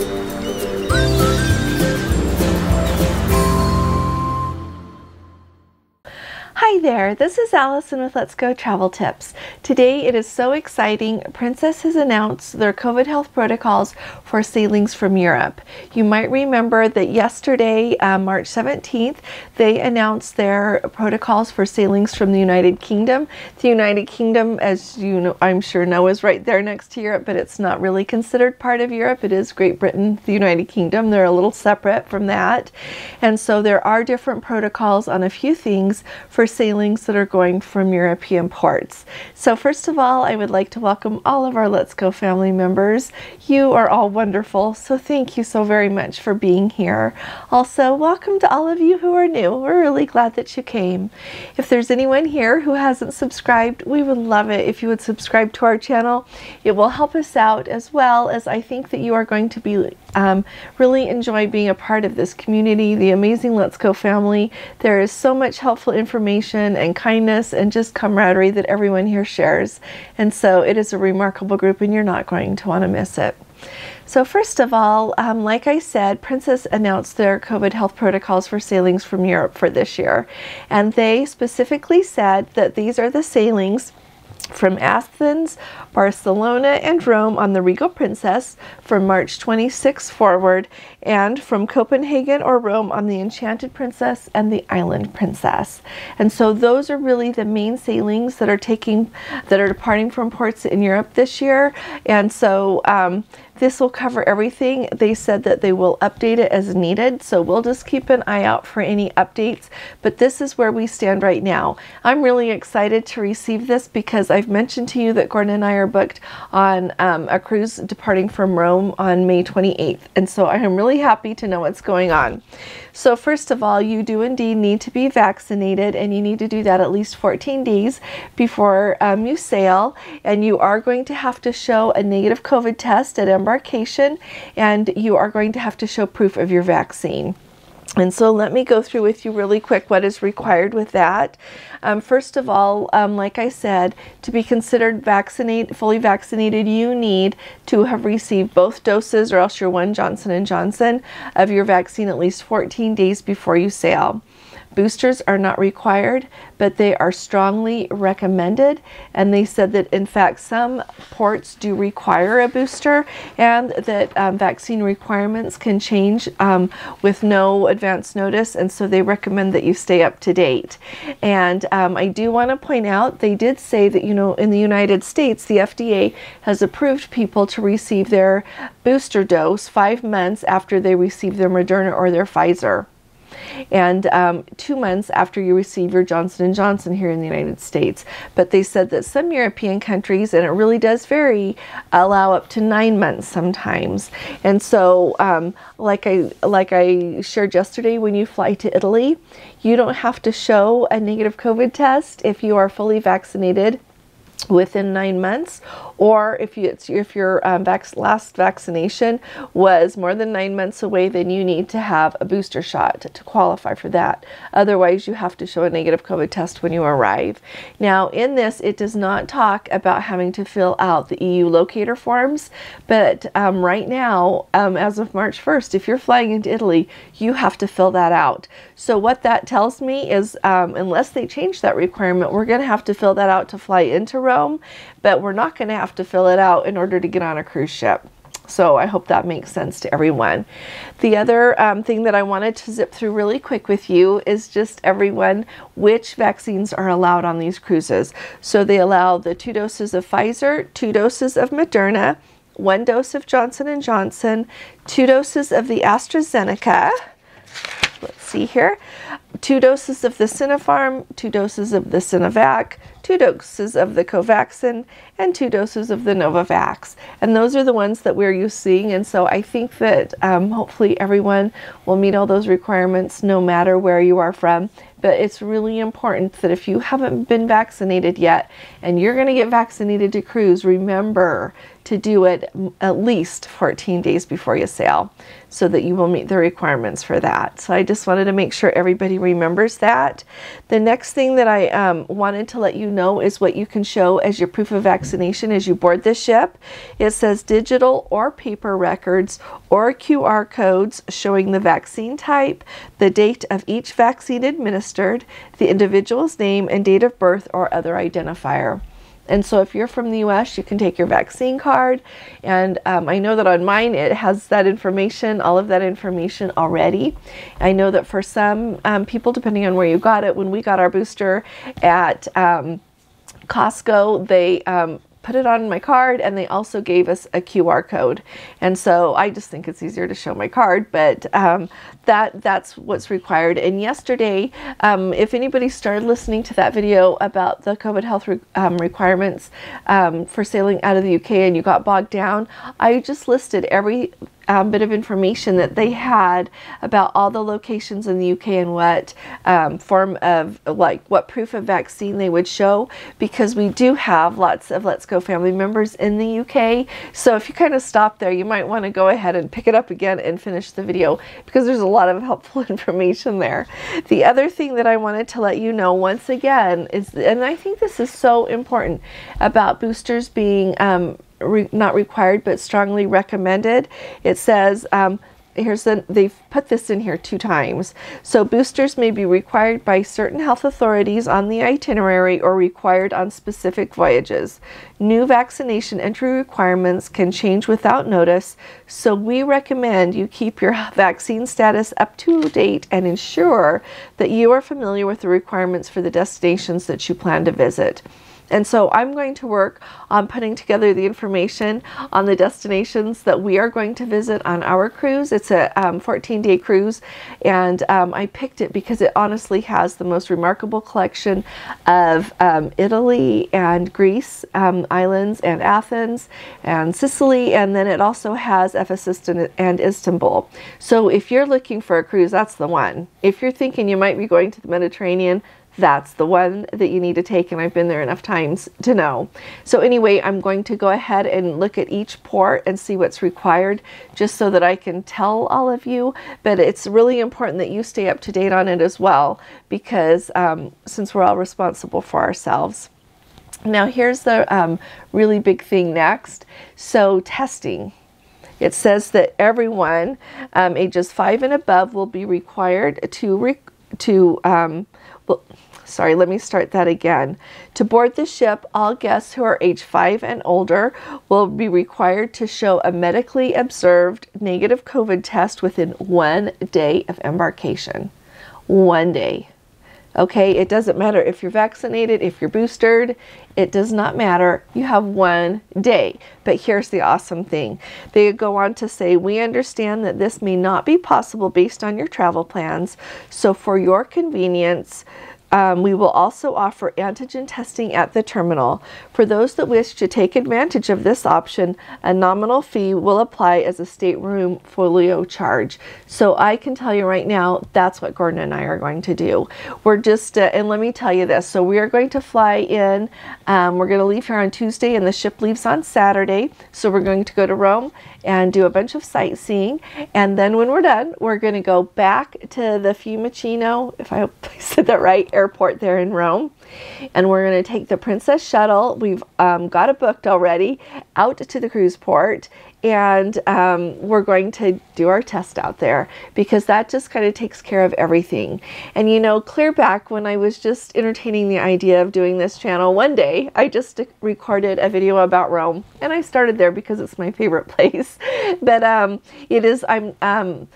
Thank you. There, this is Allison with Let's Go Travel Tips. Today it is so exciting. Princess has announced their COVID health protocols for sailings from Europe. You might remember that yesterday, uh, March 17th, they announced their protocols for sailings from the United Kingdom. The United Kingdom, as you know, I'm sure know, is right there next to Europe, but it's not really considered part of Europe. It is Great Britain, the United Kingdom. They're a little separate from that. And so there are different protocols on a few things for sailings that are going from European ports. So first of all, I would like to welcome all of our Let's Go family members. You are all wonderful, so thank you so very much for being here. Also, welcome to all of you who are new. We're really glad that you came. If there's anyone here who hasn't subscribed, we would love it if you would subscribe to our channel. It will help us out as well as I think that you are going to be um, really enjoy being a part of this community, the amazing Let's Go family. There is so much helpful information and kindness and just camaraderie that everyone here shares. And so it is a remarkable group and you're not going to want to miss it. So first of all, um, like I said, Princess announced their COVID health protocols for sailings from Europe for this year. And they specifically said that these are the sailings from Athens, Barcelona, and Rome on the Regal Princess from March 26 forward, and from Copenhagen or Rome on the Enchanted Princess and the Island Princess. And so those are really the main sailings that are taking, that are departing from ports in Europe this year. And so um, this will cover everything. They said that they will update it as needed, so we'll just keep an eye out for any updates. But this is where we stand right now. I'm really excited to receive this because I've mentioned to you that Gordon and I are booked on um, a cruise departing from Rome on May 28th. And so I am really happy to know what's going on. So first of all, you do indeed need to be vaccinated and you need to do that at least 14 days before um, you sail. And you are going to have to show a negative COVID test at embarkation and you are going to have to show proof of your vaccine. And so let me go through with you really quick what is required with that. Um, first of all, um, like I said, to be considered vaccinate, fully vaccinated, you need to have received both doses or else your one Johnson & Johnson of your vaccine at least 14 days before you sail. Boosters are not required, but they are strongly recommended. And they said that, in fact, some ports do require a booster and that um, vaccine requirements can change um, with no advance notice. And so they recommend that you stay up to date. And um, I do want to point out they did say that, you know, in the United States, the FDA has approved people to receive their booster dose five months after they receive their Moderna or their Pfizer and um, two months after you receive your Johnson & Johnson here in the United States. But they said that some European countries, and it really does vary, allow up to nine months sometimes. And so, um, like I like I shared yesterday, when you fly to Italy, you don't have to show a negative COVID test if you are fully vaccinated within nine months, or if you if your um, vac- last vaccination was more than nine months away, then you need to have a booster shot to, to, qualify for that. Otherwise, you have to show a negative COVID test when you arrive. Now, in this, it does not talk about having to fill out the EU locator forms, but um, right now, um, as of March 1st, if you're flying into Italy, you have to fill that out. So, what that tells me is, um, unless they change that requirement, we're going to have to fill that out to fly into Rome, but we're not going to have to fill it out in order to get on a cruise ship. So I hope that makes sense to everyone. The other um, thing that I wanted to zip through really quick with you is just everyone which vaccines are allowed on these cruises. So they allow the two doses of Pfizer, two doses of Moderna, one dose of Johnson & Johnson, two doses of the AstraZeneca, let's see here, two doses of the Sinopharm, two doses of the Sinovac, two doses of the Covaxin, and two doses of the Novavax. And those are the ones that we're using. And so I think that um, hopefully everyone will meet all those requirements no matter where you are from. But it's really important that if you haven't been vaccinated yet and you're going to get vaccinated to cruise, remember to do it at least 14 days before you sail so that you will meet the requirements for that. So I just wanted to make sure everybody remembers that. The next thing that I um, wanted to let you know is what you can show as your proof of vaccination as you board the ship. It says digital or paper records or QR codes showing the vaccine type, the date of each vaccine administered, the individual's name and date of birth or other identifier. And so if you're from the US, you can take your vaccine card. And um, I know that on mine, it has that information, all of that information already. I know that for some um, people, depending on where you got it, when we got our booster at um, Costco, they um, put it on my card and they also gave us a QR code. And so I just think it's easier to show my card, but um, that that's what's required. And yesterday, um, if anybody started listening to that video about the COVID health re um, requirements um, for sailing out of the UK and you got bogged down, I just listed every um, bit of information that they had about all the locations in the UK and what um, form of like what proof of vaccine they would show because we do have lots of Let's Go family members in the UK. So if you kind of stop there, you might want to go ahead and pick it up again and finish the video because there's a lot of helpful information there. The other thing that I wanted to let you know once again is, and I think this is so important about boosters being um, re not required but strongly recommended. It says um, here's the they've put this in here two times. So boosters may be required by certain health authorities on the itinerary or required on specific voyages. New vaccination entry requirements can change without notice, so we recommend you keep your vaccine status up to date and ensure that you are familiar with the requirements for the destinations that you plan to visit. And so I'm going to work on putting together the information on the destinations that we are going to visit on our cruise. It's a um, 14 day cruise, and um, I picked it because it honestly has the most remarkable collection of um, Italy and Greece um, islands, and Athens and Sicily, and then it also has Ephesus and Istanbul. So if you're looking for a cruise, that's the one. If you're thinking you might be going to the Mediterranean, that's the one that you need to take and I've been there enough times to know. So anyway, I'm going to go ahead and look at each port and see what's required just so that I can tell all of you, but it's really important that you stay up to date on it as well because um, since we're all responsible for ourselves. Now here's the um, really big thing next. So testing. It says that everyone um, ages five and above will be required to to um, well, sorry, let me start that again. To board the ship, all guests who are age 5 and older will be required to show a medically observed negative COVID test within one day of embarkation. One day. Okay, it doesn't matter if you're vaccinated, if you're boosted, it does not matter. You have one day. But here's the awesome thing they go on to say, We understand that this may not be possible based on your travel plans. So, for your convenience, um, we will also offer antigen testing at the terminal. For those that wish to take advantage of this option, a nominal fee will apply as a stateroom folio charge. So I can tell you right now, that's what Gordon and I are going to do. We're just, uh, and let me tell you this. So we are going to fly in, um, we're going to leave here on Tuesday and the ship leaves on Saturday. So we're going to go to Rome and do a bunch of sightseeing. And then when we're done, we're going to go back to the Fiumicino, if I said that right, airport there in Rome. And we're going to take the Princess Shuttle. We've um, got it booked already out to the cruise port and um, we're going to do our test out there because that just kind of takes care of everything. And you know, clear back when I was just entertaining the idea of doing this channel, one day I just recorded a video about Rome, and I started there because it's my favorite place. but um, it is I'm um,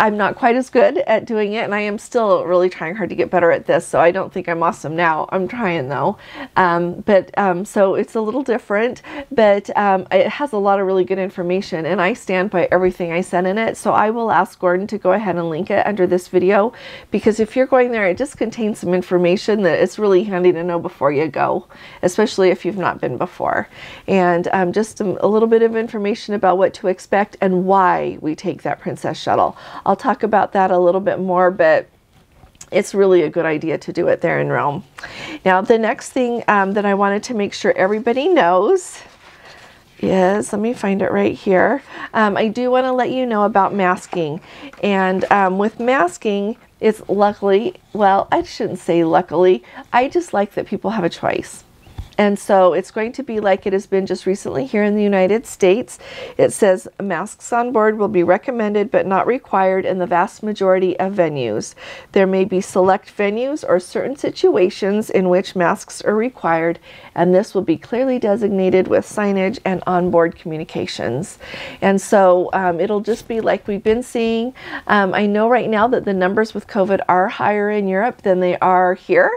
I'm not quite as good at doing it, and I am still really trying hard to get better at this. So I don't think I'm awesome now. I'm trying though. Um, but um, so it's a little different, but um, it has a lot of really good information, and I stand by everything I said in it. So I will ask Gordon to go ahead and link it under this video because if you're going there, it just contains some information that it's really handy to know before you go, especially if you've not been before, and um, just a, a little bit of information about what to expect and why we take that Princess Shuttle. I'll talk about that a little bit more, but it's really a good idea to do it there in Rome. Now, the next thing um, that I wanted to make sure everybody knows is, let me find it right here. Um, I do want to let you know about masking. And um, with masking, it's luckily, well, I shouldn't say luckily, I just like that people have a choice. And so it's going to be like it has been just recently here in the United States. It says masks on board will be recommended but not required in the vast majority of venues. There may be select venues or certain situations in which masks are required, and this will be clearly designated with signage and onboard communications. And so um, it'll just be like we've been seeing. Um, I know right now that the numbers with COVID are higher in Europe than they are here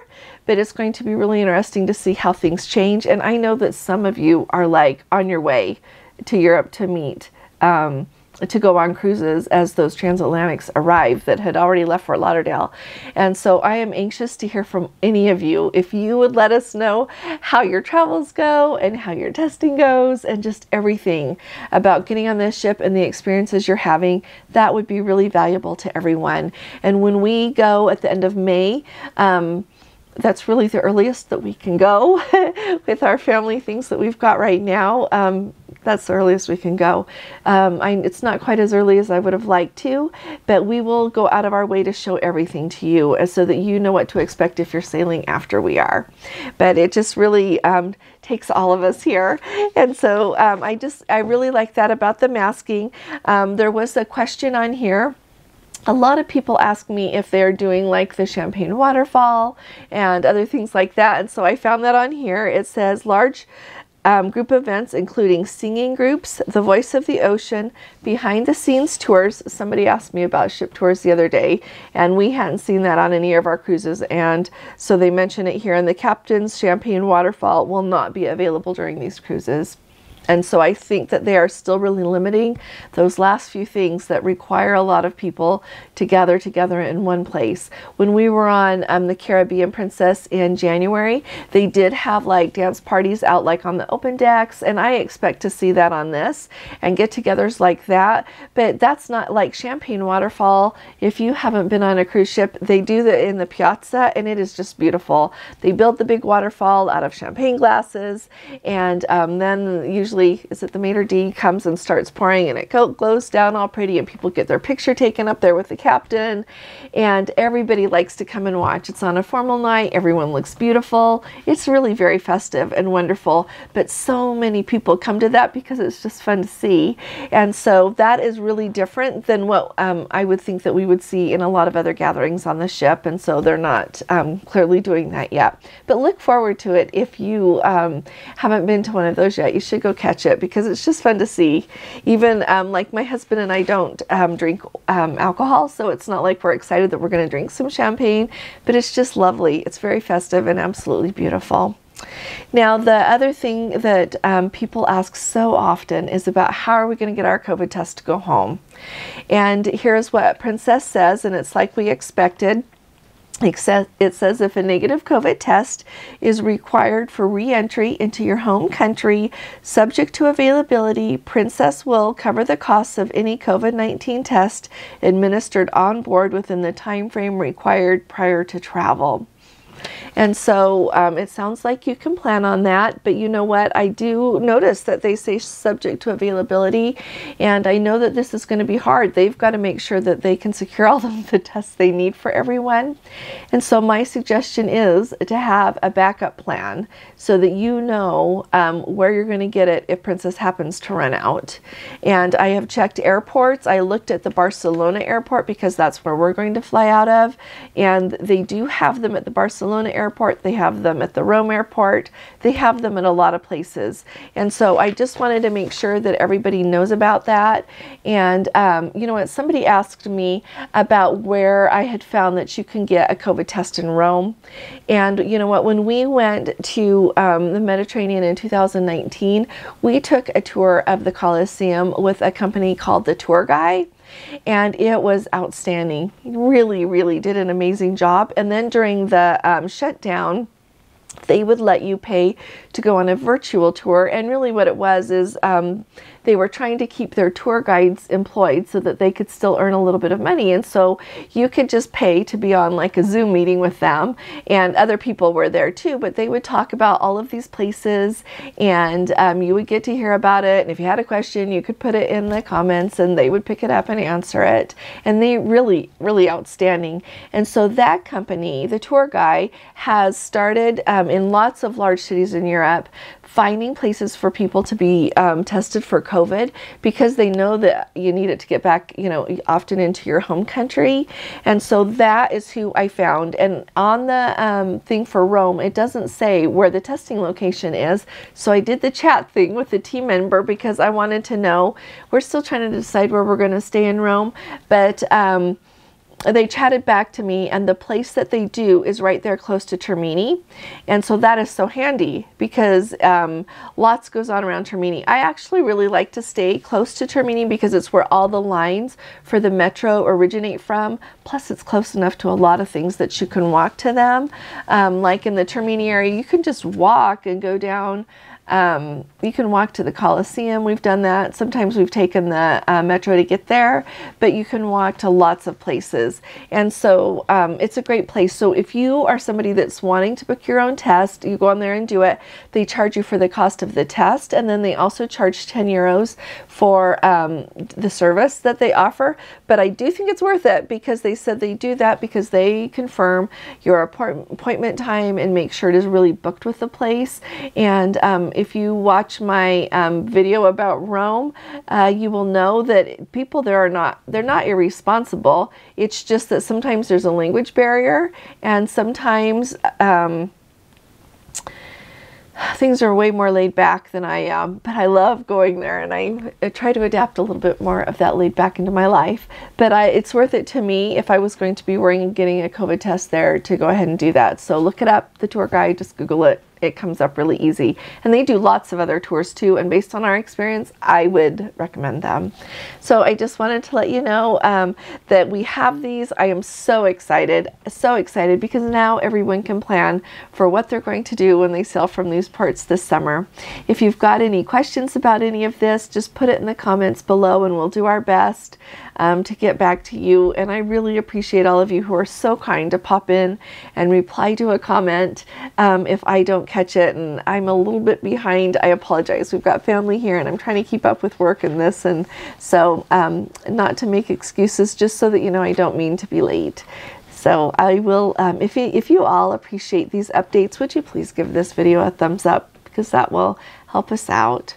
but it's going to be really interesting to see how things change. And I know that some of you are like on your way to Europe to meet. Um, to go on cruises as those transatlantics arrive that had already left Fort Lauderdale. And so I am anxious to hear from any of you. If you would let us know how your travels go and how your testing goes and just everything about getting on this ship and the experiences you're having, that would be really valuable to everyone. And when we go at the end of May, um, that's really the earliest that we can go with our family things that we've got right now. Um, that's the earliest we can go. Um, I, it's not quite as early as I would have liked to, but we will go out of our way to show everything to you uh, so that you know what to expect if you're sailing after we are. But it just really um, takes all of us here. And so um, I just, I really like that about the masking. Um, there was a question on here a lot of people ask me if they're doing like the champagne waterfall and other things like that. And so I found that on here. It says large um, group events, including singing groups, the voice of the ocean, behind the scenes tours. Somebody asked me about ship tours the other day, and we hadn't seen that on any of our cruises. And so they mention it here. And the captain's champagne waterfall will not be available during these cruises. And so I think that they are still really limiting those last few things that require a lot of people to gather together in one place. When we were on um, the Caribbean Princess in January, they did have like dance parties out like on the open decks, and I expect to see that on this and get togethers like that. But that's not like Champagne Waterfall. If you haven't been on a cruise ship, they do that in the piazza, and it is just beautiful. They build the big waterfall out of champagne glasses, and um, then usually usually is that the maitre d comes and starts pouring and it glows down all pretty and people get their picture taken up there with the captain. And everybody likes to come and watch. It's on a formal night. Everyone looks beautiful. It's really very festive and wonderful. But so many people come to that because it's just fun to see. And so that is really different than what um, i would think that we would see in a lot of other gatherings on the ship. And so they're not um, clearly doing that yet. But look forward to it if you um, haven't been to one of those yet. You should go catch it because it's just fun to see. Even um, like my husband and I don't um, drink um, alcohol, so it's not like we're excited that we're going to drink some champagne, but it's just lovely. It's very festive and absolutely beautiful. Now, the other thing that um, people ask so often is about how are we going to get our COVID test to go home? And here's what Princess says, and it's like we expected. It says, it says if a negative COVID test is required for re entry into your home oh. country, subject to availability, Princess will cover the costs of any COVID 19 test administered on board within the time frame required prior to travel. And so um, it sounds like you can plan on that. But you know what? I do notice that they say subject to availability. And I know that this is going to be hard. They've got to make sure that they can secure all of the tests they need for everyone. And so my suggestion is to have a backup plan so that you know um, where you're going to get it if Princess happens to run out. And I have checked airports. I looked at the Barcelona airport because that's where we're going to fly out of. And they do have them at the Barcelona airport airport, they have them at the Rome airport, they have them at a lot of places. And so I just wanted to make sure that everybody knows about that. And um, you know what, somebody asked me about where I had found that you can get a COVID test in Rome. And you know what, when we went to um, the Mediterranean in 2019, we took a tour of the Colosseum with a company called The Tour Guy and it was outstanding. He really, really did an amazing job. And then during the um, shutdown, they would let you pay to go on a virtual tour. And really, what it was is um, they were trying to keep their tour guides employed so that they could still earn a little bit of money. And so you could just pay to be on like a Zoom meeting with them, and other people were there too. But they would talk about all of these places, and um, you would get to hear about it. And if you had a question, you could put it in the comments, and they would pick it up and answer it. And they really, really outstanding. And so that company, the tour guy, has started um, in lots of large cities in Europe finding places for people to be um, tested for COVID because they know that you need it to get back, you know, often into your home country. And so that is who I found. And on the um, thing for Rome, it doesn't say where the testing location is. So I did the chat thing with the team member because I wanted to know. We're still trying to decide where we're going to stay in Rome, but. Um, they chatted back to me and the place that they do is right there close to Termini. And so that is so handy because um, lots goes on around Termini. I actually really like to stay close to Termini because it's where all the lines for the metro originate from. Plus it's close enough to a lot of things that you can walk to them. Um, like in the Termini area you can just walk and go down um, you can walk to the Coliseum. We've done that. Sometimes we've taken the uh, metro to get there, but you can walk to lots of places. And so um, it's a great place. So if you are somebody that's wanting to book your own test, you go on there and do it. They charge you for the cost of the test, and then they also charge 10 euros for um, the service that they offer. But I do think it's worth it because they said they do that because they confirm your appointment time and make sure it is really booked with the place. And um, if you watch my um, video about Rome, uh, you will know that people there are not they're not irresponsible. It's just that sometimes there's a language barrier, and sometimes. Um, things are way more laid back than I am, but I love going there and I, I, try to adapt a little bit more of that laid back into my life. But I, it's worth it to me if I was going to be worrying and getting a COVID test there to go ahead and do that. So look it up, the tour guide, just Google it it comes up really easy. And they do lots of other tours too. And based on our experience, I would recommend them. So I just wanted to let you know um, that we have these. I am so excited, so excited because now everyone can plan for what they're going to do when they sail from these ports this summer. If you've got any questions about any of this, just put it in the comments below and we'll do our best um, to get back to you. And I really appreciate all of you who are so kind to pop in and reply to a comment um, if I don't catch it and I'm a little bit behind. I apologize. We've got family here and I'm trying to keep up with work and this. And so, um, not to make excuses, just so that you know I don't mean to be late. So I will, um, if, you, if you all appreciate these updates, would you please give this video a thumbs up because that will help us out.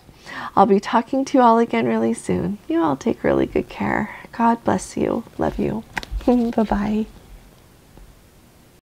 I'll be talking to you all again really soon. You all take really good care. God bless you. Love you. Bye bye.